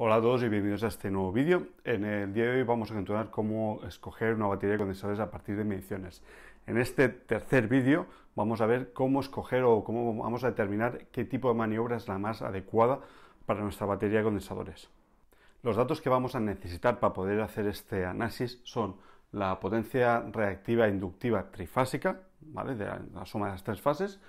Hola a todos y bienvenidos a este nuevo vídeo. En el día de hoy vamos a continuar cómo escoger una batería de condensadores a partir de mediciones. En este tercer vídeo vamos a ver cómo escoger o cómo vamos a determinar qué tipo de maniobra es la más adecuada para nuestra batería de condensadores. Los datos que vamos a necesitar para poder hacer este análisis son la potencia reactiva e inductiva trifásica, ¿vale? de la suma de las tres fases,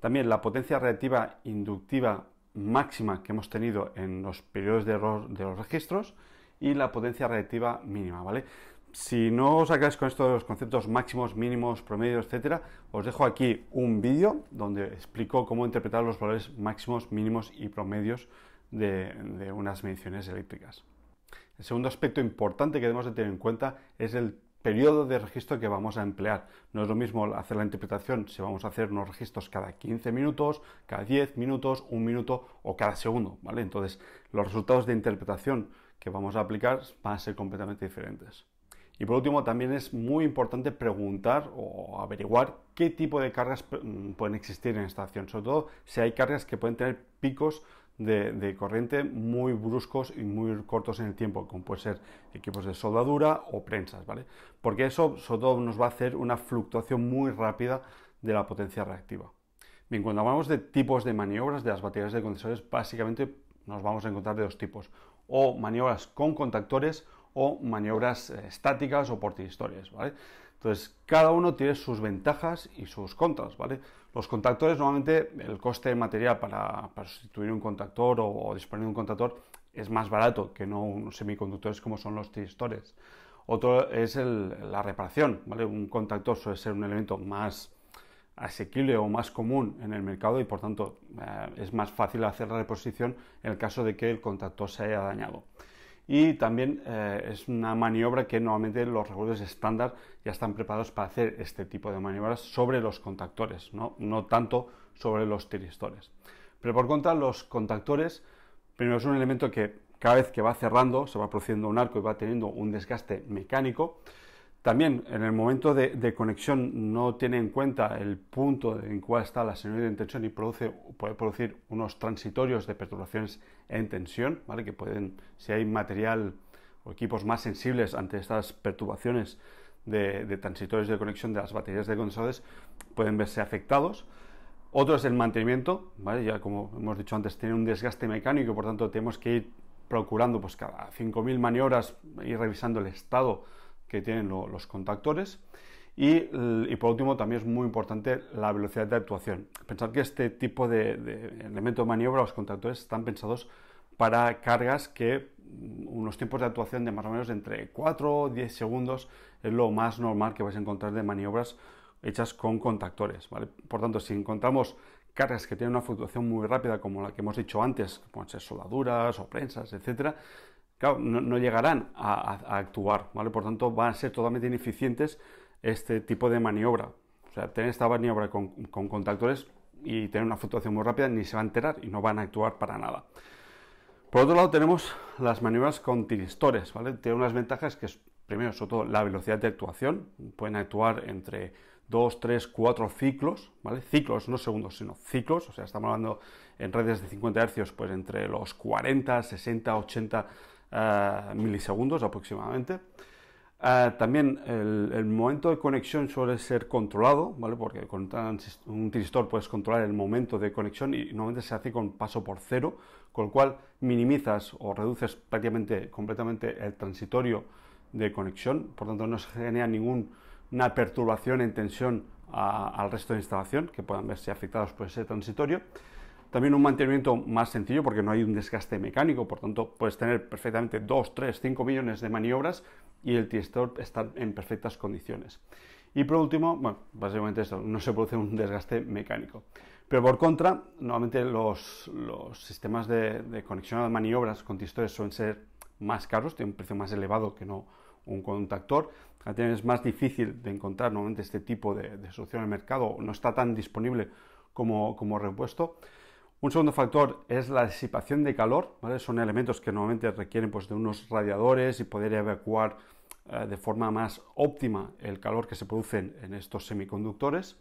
también la potencia reactiva inductiva máxima que hemos tenido en los periodos de error de los registros y la potencia reactiva mínima, ¿vale? Si no os sacáis con esto de los conceptos máximos, mínimos, promedios, etcétera, os dejo aquí un vídeo donde explico cómo interpretar los valores máximos, mínimos y promedios de, de unas mediciones eléctricas. El segundo aspecto importante que debemos de tener en cuenta es el periodo de registro que vamos a emplear. No es lo mismo hacer la interpretación si vamos a hacer unos registros cada 15 minutos, cada 10 minutos, un minuto o cada segundo, ¿vale? Entonces, los resultados de interpretación que vamos a aplicar van a ser completamente diferentes. Y por último, también es muy importante preguntar o averiguar qué tipo de cargas mm, pueden existir en esta acción, sobre todo si hay cargas que pueden tener picos de, corriente muy bruscos y muy cortos en el tiempo, como puede ser equipos de soldadura o prensas, ¿vale? Porque eso sobre todo nos va a hacer una fluctuación muy rápida de la potencia reactiva. Bien, cuando hablamos de tipos de maniobras de las baterías de condensadores, básicamente nos vamos a encontrar de dos tipos, o maniobras con contactores o maniobras eh, estáticas o por ¿vale? Entonces, cada uno tiene sus ventajas y sus contras, ¿vale? Los contactores, normalmente, el coste de material para, sustituir un contactor o, disponer de un contactor es más barato que no unos semiconductores como son los tristores. Otro es la reparación, ¿vale? Un contactor suele ser un elemento más asequible o más común en el mercado y por tanto eh, es más fácil hacer la reposición en el caso de que el contactor se haya dañado y también eh, es una maniobra que normalmente los reguladores estándar ya están preparados para hacer este tipo de maniobras sobre los contactores, no, no tanto sobre los tiristores. Pero por contra, los contactores, primero es un elemento que cada vez que va cerrando se va produciendo un arco y va teniendo un desgaste mecánico, también en el momento de, conexión no tiene en cuenta el punto en cual está la señal de tensión y produce, puede producir unos transitorios de perturbaciones en tensión, ¿vale? que pueden, si hay material o equipos más sensibles ante estas perturbaciones de, transitorios de conexión de las baterías de condensadores, pueden verse afectados. Otro es el mantenimiento, ¿vale? ya como hemos dicho antes, tiene un desgaste mecánico, por tanto tenemos que ir procurando pues, cada 5.000 maniobras, ir revisando el estado que tienen los contactores. Y, por último, también es muy importante la velocidad de actuación. Pensar que este tipo de, elemento de maniobra, los contactores, están pensados para cargas que mm, unos tiempos de actuación de más o menos entre 4 o 10 segundos es lo más normal que vais a encontrar de maniobras hechas con contactores. Por tanto, si encontramos cargas que tienen una fluctuación muy rápida, como la que hemos dicho antes, como pueden ser soldaduras o prensas, etcétera, no, llegarán a, actuar, ¿vale? Por tanto, van a ser totalmente ineficientes este tipo de maniobra. O sea, tener esta maniobra con, contactores y tener una fluctuación muy rápida ni se va a enterar y no van a actuar para nada. Por otro lado, tenemos las maniobras con tiristores, ¿vale? Tienen unas ventajas que es, primero, sobre todo, la velocidad de actuación. Pueden actuar entre 2, 3, 4 ciclos, ¿vale? Ciclos, no segundos, sino ciclos. O sea, estamos hablando en redes de 50 Hz, pues entre los 40, 60, 80 eh, milisegundos aproximadamente. Eh, también el, momento de conexión suele ser controlado, ¿vale? porque con un transistor puedes controlar el momento de conexión y normalmente se hace con paso por cero, con lo cual minimizas o reduces prácticamente completamente el transitorio de conexión, por tanto no se genera ninguna perturbación en tensión al resto de instalación que puedan verse afectados por ese transitorio. También un mantenimiento más sencillo porque no hay un desgaste mecánico, por tanto puedes tener perfectamente 2, 3, 5 millones de maniobras y el tristor está en perfectas condiciones. Y por último, bueno, básicamente esto, no se produce un desgaste mecánico. Pero por contra, normalmente los, sistemas de, conexión a maniobras con tristores suelen ser más caros, tienen un precio más elevado que no un contactor. Es más difícil de encontrar normalmente este tipo de, solución en el mercado, no está tan disponible como, como repuesto. Un segundo factor es la disipación de calor, son elementos que normalmente requieren pues, de unos radiadores y poder evacuar eh, de forma más óptima el calor que se produce en, estos semiconductores.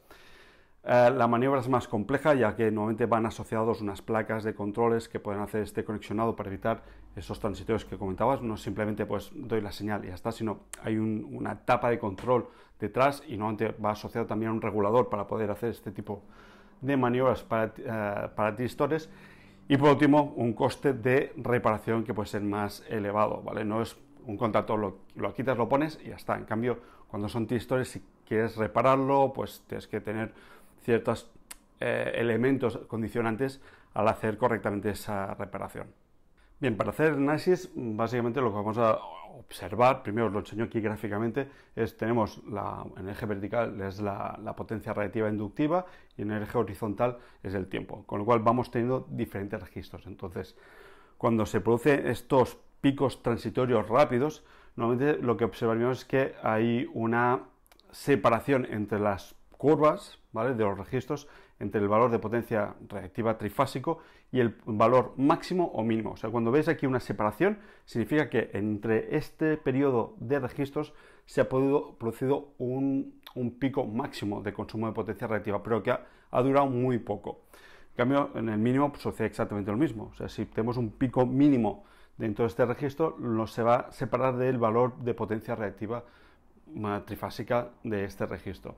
Eh, la maniobra es más compleja ya que normalmente van asociados unas placas de controles que pueden hacer este conexionado para evitar esos transitorios que comentabas. No simplemente pues doy la señal y ya está, sino hay una etapa de control detrás y normalmente va asociado también a un regulador para poder hacer este tipo de maniobras para, uh, para. Y por último, un coste de reparación que puede ser más elevado, ¿vale? No es un contacto, lo, lo quitas, lo pones y ya está. En cambio, cuando son tristores, si quieres repararlo, pues tienes que tener ciertos eh, elementos condicionantes al hacer correctamente esa reparación. Bien, para hacer análisis, básicamente lo que vamos a observar, primero os lo enseño aquí gráficamente, es tenemos la, en el eje vertical es la, potencia radiativa inductiva y en el eje horizontal es el tiempo, con lo cual vamos teniendo diferentes registros. Entonces, cuando se producen estos picos transitorios rápidos, normalmente lo que observaríamos es que hay una separación entre las curvas de los registros entre el valor de potencia reactiva trifásico y el valor máximo o mínimo. O sea, cuando veis aquí una separación, significa que entre este periodo de registros se ha podido, producido un, pico máximo de consumo de potencia reactiva, pero que ha, durado muy poco. En cambio, en el mínimo pues, sucede exactamente lo mismo. O sea, si tenemos un pico mínimo dentro de este registro, nos se va a separar del valor de potencia reactiva trifásica de este registro.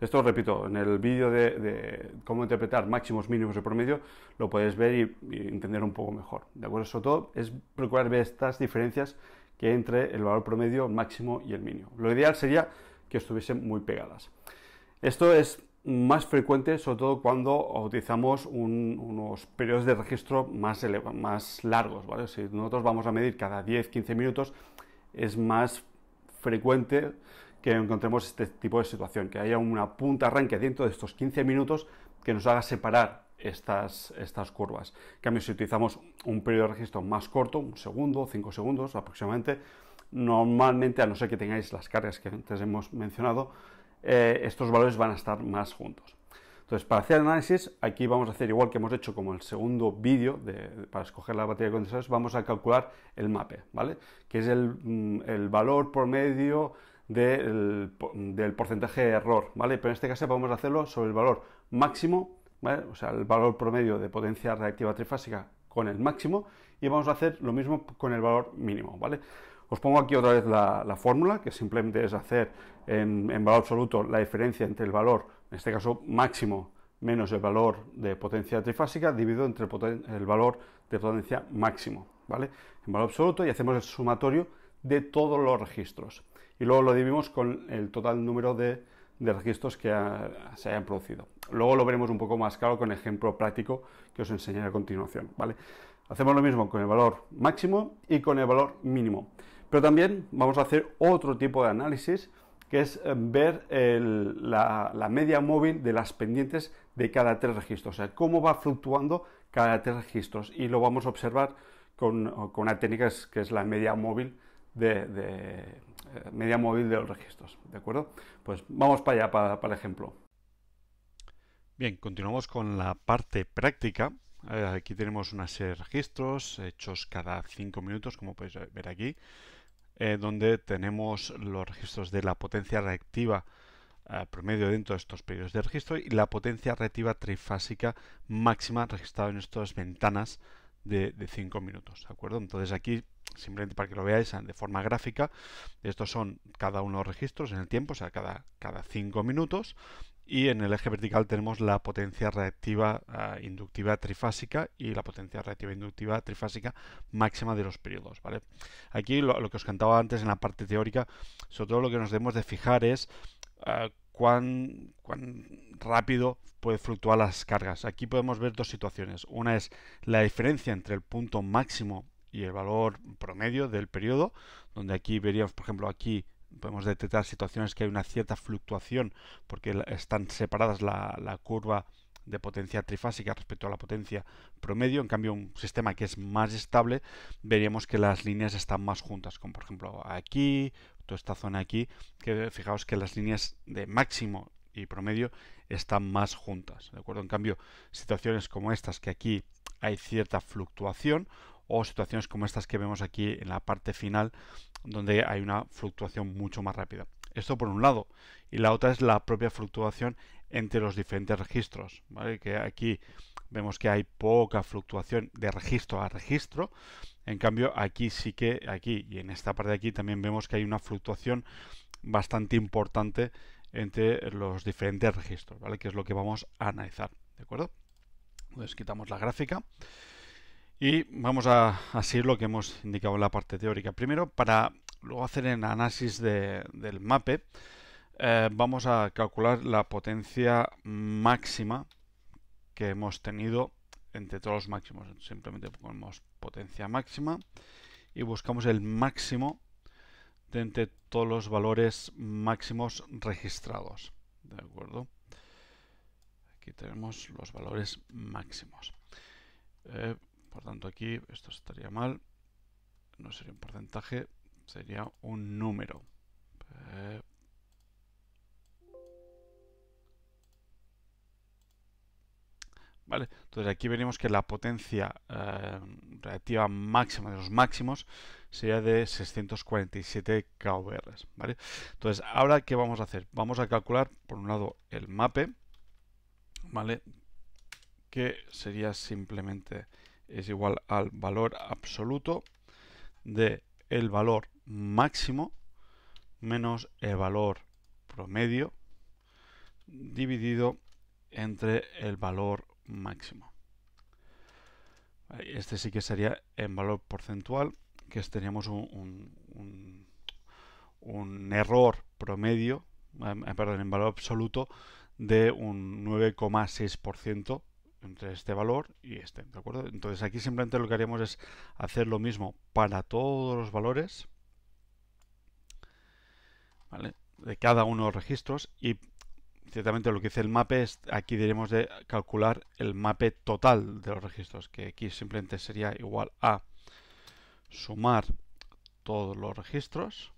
Esto, repito, en el vídeo de, cómo interpretar máximos, mínimos y promedio, lo podéis ver y, entender un poco mejor. ¿de acuerdo? Sobre todo es procurar ver estas diferencias que entre el valor promedio, máximo y el mínimo. Lo ideal sería que estuviesen muy pegadas. Esto es más frecuente, sobre todo cuando utilizamos unos periodos de registro más, más largos. ¿vale? Si nosotros vamos a medir cada 10-15 minutos, es más frecuente que encontremos este tipo de situación, que haya una punta arranque dentro de estos 15 minutos que nos haga separar estas, estas curvas. En cambio, si utilizamos un periodo de registro más corto, un segundo, cinco segundos aproximadamente, normalmente, a no ser que tengáis las cargas que antes hemos mencionado, eh, estos valores van a estar más juntos. Entonces, para hacer análisis, aquí vamos a hacer igual que hemos hecho como el segundo vídeo para escoger la batería de condensadores, vamos a calcular el MAPE, ¿vale? Que es el, mm, valor promedio del, porcentaje de error, ¿vale? Pero en este caso vamos a hacerlo sobre el valor máximo. O sea, el valor promedio de potencia reactiva trifásica con el máximo y vamos a hacer lo mismo con el valor mínimo, ¿vale? Os pongo aquí otra vez la, fórmula, que simplemente es hacer en valor absoluto la diferencia entre el valor en este caso máximo menos el valor de potencia trifásica dividido entre el valor de potencia máximo, ¿vale? En valor absoluto y hacemos el sumatorio de todos los registros. Y luego lo dividimos con el total número de, registros que se hayan producido. Luego lo veremos un poco más claro con el ejemplo práctico que os enseñaré a continuación, ¿vale? Hacemos lo mismo con el valor máximo y con el valor mínimo. Pero también vamos a hacer otro tipo de análisis que es eh, ver la, media móvil de las pendientes de cada tres registros, o sea, cómo va fluctuando cada tres registros. Y lo vamos a observar con, una técnica que es la media móvil de, eh, media móvil de los registros, ¿de acuerdo? Pues vamos para allá, para, el ejemplo. Bien, continuamos con la parte práctica. Eh, aquí tenemos una serie de registros hechos cada cinco minutos, como podéis ver aquí. Eh, donde tenemos los registros de la potencia reactiva eh, promedio dentro de estos periodos de registro y la potencia reactiva trifásica máxima registrada en estas ventanas de 5 minutos, ¿de acuerdo? Entonces aquí, simplemente para que lo veáis de forma gráfica, estos son cada uno de los registros en el tiempo, o sea, cada 5 minutos, y en el eje vertical tenemos la potencia reactiva uh, inductiva trifásica y la potencia reactiva inductiva trifásica máxima de los periodos. ¿vale? Aquí lo, que os cantaba antes en la parte teórica, sobre todo lo que nos debemos de fijar es cuán, cuán rápido puede fluctuar las cargas. Aquí podemos ver dos situaciones. Una es la diferencia entre el punto máximo y el valor promedio del periodo, donde aquí veríamos, por ejemplo, aquí podemos detectar situaciones que hay una cierta fluctuación porque están separadas la, curva de potencia trifásica respecto a la potencia promedio. En cambio, un sistema que es más estable, veríamos que las líneas están más juntas, como por ejemplo aquí, toda esta zona aquí, que fijaos que las líneas de máximo y promedio están más juntas. ¿de acuerdo? En cambio, situaciones como estas, que aquí hay cierta fluctuación, o situaciones como estas que vemos aquí en la parte final, donde hay una fluctuación mucho más rápida. Esto por un lado. Y la otra es la propia fluctuación entre los diferentes registros. ¿vale? Que aquí vemos que hay poca fluctuación de registro a registro. En cambio, aquí sí que, aquí y en esta parte de aquí también vemos que hay una fluctuación bastante importante entre los diferentes registros, ¿vale? Que es lo que vamos a analizar, ¿de acuerdo? Entonces quitamos la gráfica y vamos a, seguir lo que hemos indicado en la parte teórica. Primero, para luego hacer el análisis del mape, eh, vamos a calcular la potencia máxima que hemos tenido entre todos los máximos. Simplemente ponemos potencia máxima y buscamos el máximo de entre todos los valores máximos registrados. ¿De acuerdo? Aquí tenemos los valores máximos. Eh, por tanto, aquí esto estaría mal. No sería un porcentaje, sería un número. ¿Vale? Entonces aquí veremos que la potencia eh, relativa máxima de los máximos sería de 647 kVr. ¿vale? Entonces, ahora, ¿qué vamos a hacer? Vamos a calcular, por un lado, el mape, ¿vale? que sería simplemente es igual al valor absoluto de el valor máximo menos el valor promedio dividido entre el valor máximo. Este sí que sería en valor porcentual, que teníamos un, un, error promedio, eh, perdón, en valor absoluto de un 9,6% entre este valor y este, ¿de acuerdo? Entonces aquí simplemente lo que haríamos es hacer lo mismo para todos los valores. De cada uno de los registros y ciertamente lo que dice el mape es aquí debemos de calcular el mape total de los registros, que aquí simplemente sería igual a sumar todos los registros,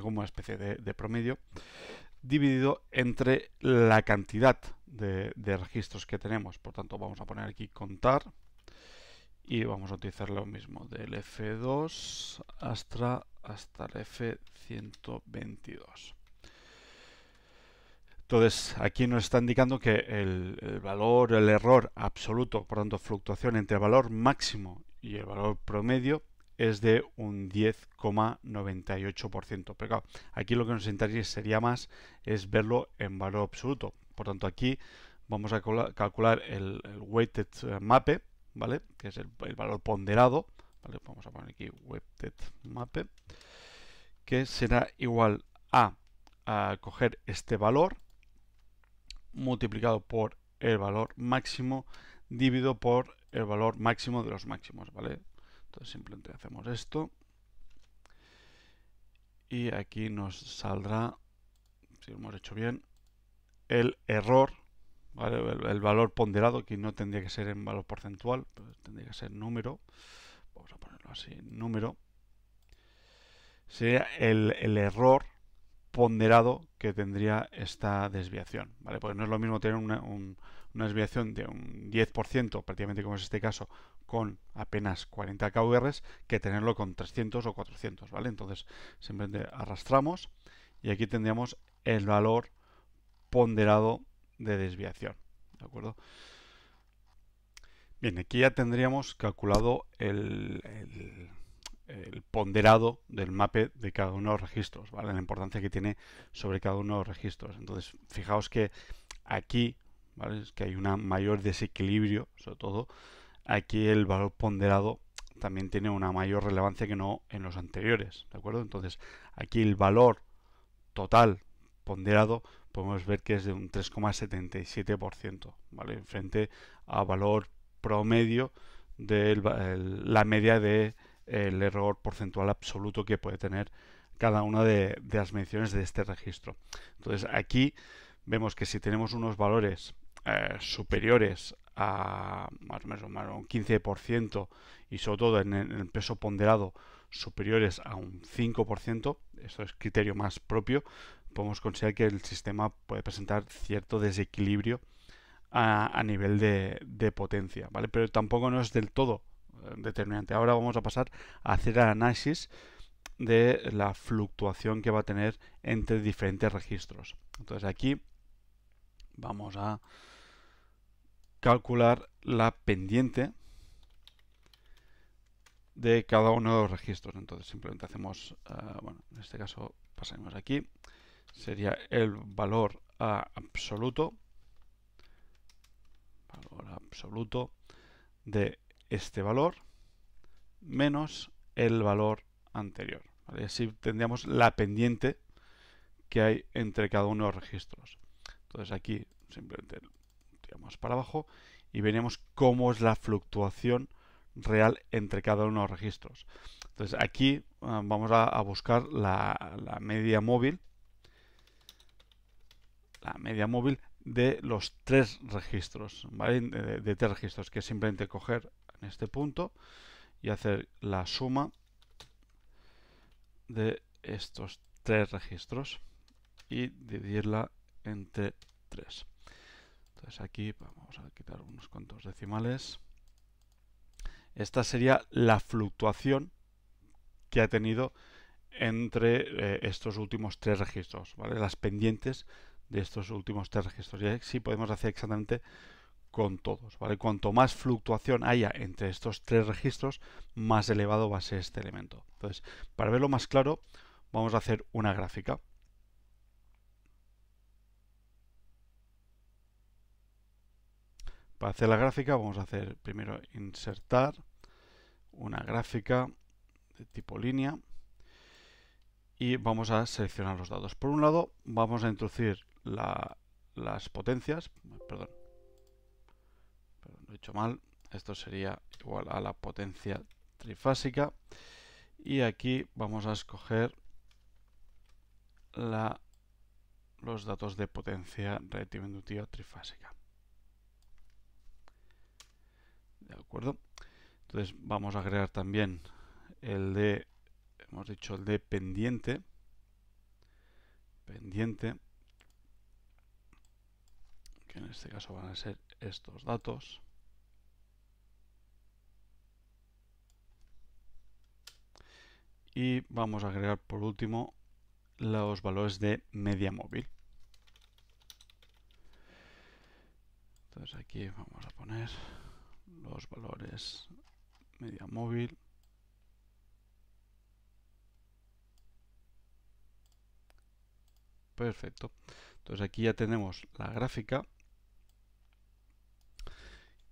como una especie de, promedio, dividido entre la cantidad de, registros que tenemos. Por tanto, vamos a poner aquí contar y vamos a utilizar lo mismo del F2 hasta, hasta el F122. Entonces, aquí nos está indicando que el, valor, el error absoluto, por tanto, fluctuación entre el valor máximo y el valor promedio es de un 10,98%. Pero claro, aquí lo que nos interesaría sería más es verlo en valor absoluto. Por tanto, aquí vamos a calcular el, weighted mape, ¿vale? Que es el, valor ponderado, ¿vale? Vamos a poner aquí weighted mape, que será igual a, a coger este valor multiplicado por el valor máximo dividido por el valor máximo de los máximos, ¿vale? Entonces simplemente hacemos esto y aquí nos saldrá, si lo hemos hecho bien, el error el, valor ponderado, que no tendría que ser en valor porcentual, tendría que ser número. Vamos a ponerlo así, número. Sería el, error ponderado que tendría esta desviación, ¿vale? Porque no es lo mismo tener una, una desviación de un 10%, prácticamente como es este caso, con apenas 40 kVr, que tenerlo con 300 o 400, ¿vale? Entonces, simplemente arrastramos y aquí tendríamos el valor ponderado de desviación. ¿De acuerdo? Bien, aquí ya tendríamos calculado el, el, ponderado del mape de cada uno de los registros, ¿vale? La importancia que tiene sobre cada uno de los registros. Entonces, fijaos que aquí, ¿vale? Es que hay un mayor desequilibrio, sobre todo. Aquí el valor ponderado también tiene una mayor relevancia que no en los anteriores, ¿de acuerdo? Entonces, aquí el valor total ponderado podemos ver que es de un 3,77%, ¿vale? Frente a valor promedio de la media de el error porcentual absoluto que puede tener cada una de, las menciones de este registro. Entonces aquí vemos que si tenemos unos valores eh, superiores a más o menos, un 15% y sobre todo en el peso ponderado superiores a un 5%, esto es criterio más propio, podemos considerar que el sistema puede presentar cierto desequilibrio a, nivel de, potencia, ¿vale? Pero tampoco no es del todo determinante. Ahora vamos a pasar a hacer el análisis de la fluctuación que va a tener entre diferentes registros. Entonces aquí vamos a calcular la pendiente de cada uno de los registros. Entonces simplemente hacemos, eh, bueno, en este caso pasamos aquí, sería el valor absoluto, valor absoluto de este valor menos el valor anterior. Y así tendríamos la pendiente que hay entre cada uno de los registros. Entonces aquí simplemente tiramos para abajo y veremos cómo es la fluctuación real entre cada uno de los registros. Entonces aquí ah, vamos a, buscar la, media móvil, la media móvil de los tres registros, de, de, tres registros, que es simplemente coger en este punto y hacer la suma de estos tres registros y dividirla entre tres. Entonces aquí vamos a quitar unos cuantos decimales. Esta sería la fluctuación que ha tenido entre eh, estos últimos tres registros, ¿vale? las pendientes de estos últimos tres registros. Y así podemos hacer exactamente con todos. ¿vale? Cuanto más fluctuación haya entre estos tres registros, más elevado va a ser este elemento. Entonces, para verlo más claro, vamos a hacer una gráfica. Para hacer la gráfica vamos a hacer primero insertar una gráfica de tipo línea y vamos a seleccionar los datos. Por un lado vamos a introducir las potencias, perdón, lo he hecho mal, esto sería igual a la potencia trifásica y aquí vamos a escoger los datos de potencia relativa inductiva trifásica. ¿De acuerdo? Entonces vamos a agregar también el de, hemos dicho el de pendiente, pendiente, que en este caso van a ser estos datos. Y vamos a agregar por último los valores de media móvil. Entonces aquí vamos a poner los valores media móvil. Perfecto. Entonces aquí ya tenemos la gráfica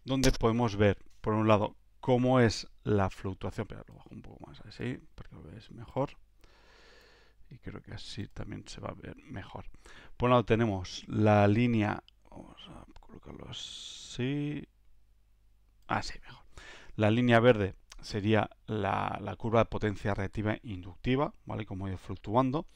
donde podemos ver, por un lado, cómo es la fluctuación. Pero lo bajo un poco más así, para que lo veáis mejor. Y creo que así también se va a ver mejor. Por un lado tenemos la línea, vamos a colocarlo así. Así mejor. La línea verde sería la, curva de potencia reactiva inductiva, ¿vale? Como ir fluctuando.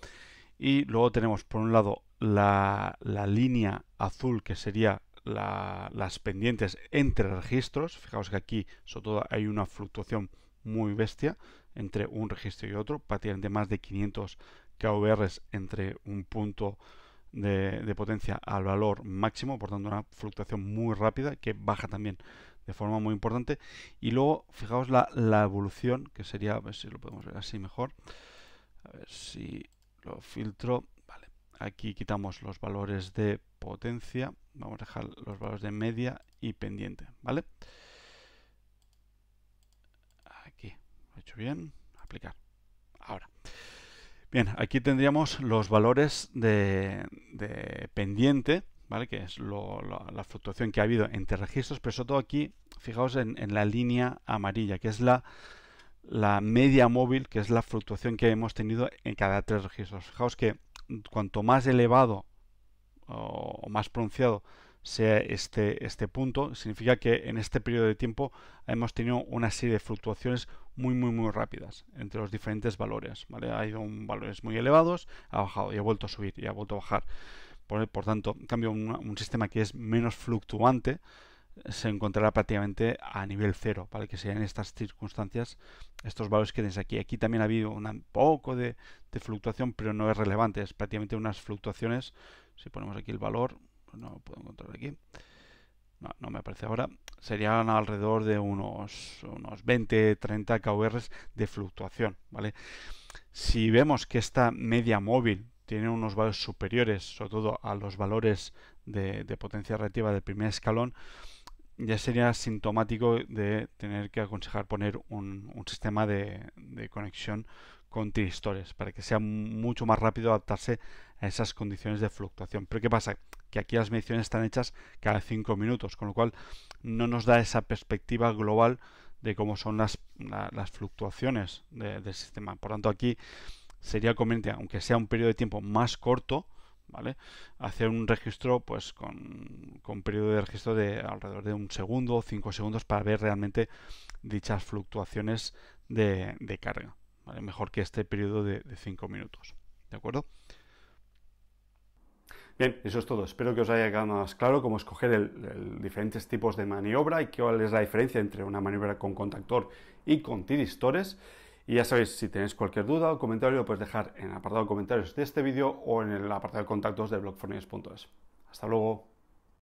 Y luego tenemos por un lado la, línea azul que sería las pendientes entre registros. Fijaos que aquí sobre todo hay una fluctuación muy bestia entre un registro y otro, prácticamente más de 500 kVR entre un punto de, de, potencia al valor máximo, por tanto una fluctuación muy rápida que baja también de forma muy importante. Y luego, fijaos la, evolución, que sería, a ver si lo podemos ver así mejor. A ver si lo filtro. Vale, aquí quitamos los valores de potencia. Vamos a dejar los valores de media y pendiente, ¿vale? Aquí, lo he hecho bien. Aplicar. Ahora. Bien, aquí tendríamos los valores de, de pendiente ¿vale? que es la fluctuación que ha habido entre registros, pero sobre todo aquí, fijaos en, la línea amarilla, que es la, media móvil, que es la fluctuación que hemos tenido en cada tres registros. Fijaos que cuanto más elevado o más pronunciado sea este, este punto, significa que en este periodo de tiempo hemos tenido una serie de fluctuaciones muy, muy, muy rápidas entre los diferentes valores. ¿vale? Ha ido en valores muy elevados, ha bajado y ha vuelto a subir y ha vuelto a bajar. Por, tanto, en cambio, un, sistema que es menos fluctuante se encontrará prácticamente a nivel cero, para que sean estas circunstancias estos valores que tenéis aquí. Aquí también ha habido un poco de, fluctuación, pero no es relevante, es prácticamente unas fluctuaciones. Si ponemos aquí el valor, pues no lo puedo encontrar aquí. no, me aparece ahora, serían alrededor de unos, unos 20-30 KVRs de fluctuación, ¿vale? Si vemos que esta media móvil tiene unos valores superiores, sobre todo a los valores de, potencia relativa del primer escalón, ya sería sintomático de tener que aconsejar poner un, sistema de, conexión con tristores para que sea mucho más rápido adaptarse a esas condiciones de fluctuación. Pero ¿qué pasa? Que aquí las mediciones están hechas cada 5 minutos, con lo cual no nos da esa perspectiva global de cómo son las fluctuaciones del sistema. Por tanto, aquí sería conveniente, aunque sea un periodo de tiempo más corto, ¿vale? Hacer un registro pues con, con periodo de registro de alrededor de un segundo o cinco segundos para ver realmente dichas fluctuaciones de, carga. Mejor que este periodo de, cinco minutos. ¿De acuerdo? Bien, eso es todo. Espero que os haya quedado más claro cómo escoger el, diferentes tipos de maniobra y cuál es la diferencia entre una maniobra con contactor y con tiristores. Y ya sabéis, si tenéis cualquier duda o comentario, lo podéis dejar en el apartado de comentarios de este vídeo o en el apartado de contactos de blogfornies.es. Hasta luego.